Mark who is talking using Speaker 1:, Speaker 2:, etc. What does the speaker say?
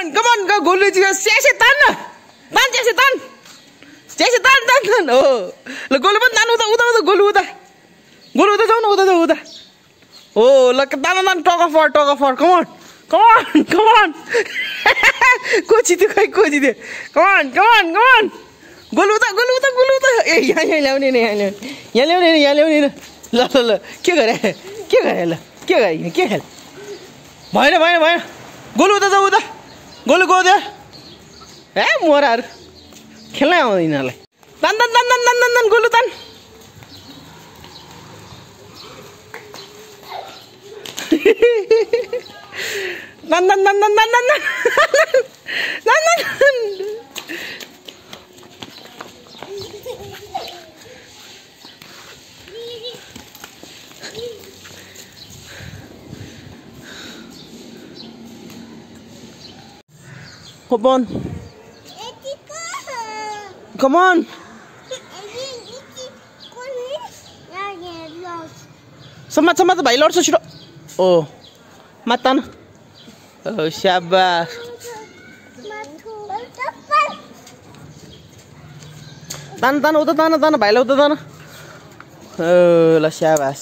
Speaker 1: on, come on, go, चाहिँ स्यासे तान न तान स्यासे तान स्यासे तान तान तान हो ल गोलु पनि तान उता उता उता गोलु उता गोलु उता जाऊ न उता जाऊ उता हो ल तान तान टक फर टक फर कमान कमान कमान कोची त्यो खै कोची त्यो कमान कमान कमान गोलु उता गोलु उता गोलु उता ए यहाँ यहाँ ल्याउने नि यहाँ ल्याउने यहाँ ल्याउने नि यहाँ ल्याउने न ल ल ल के गरे के गरे ल के गरे के खेल भएन भएन भएन गोलु उता जाऊ उता गोलु गयो त्यहाँ ए मोराहरू खेल्नै आउँदैन यिनीहरूलाई तान तान तान तान तान तान तान गोलु तान तान तान तान तान तान तान तान तान तान Hop on. Come on. Semat semat lord, so sudah. Oh, matan. Oh, siapa? Tan tan udah tan tan bayi lor udah tan. Oh, lah siapa?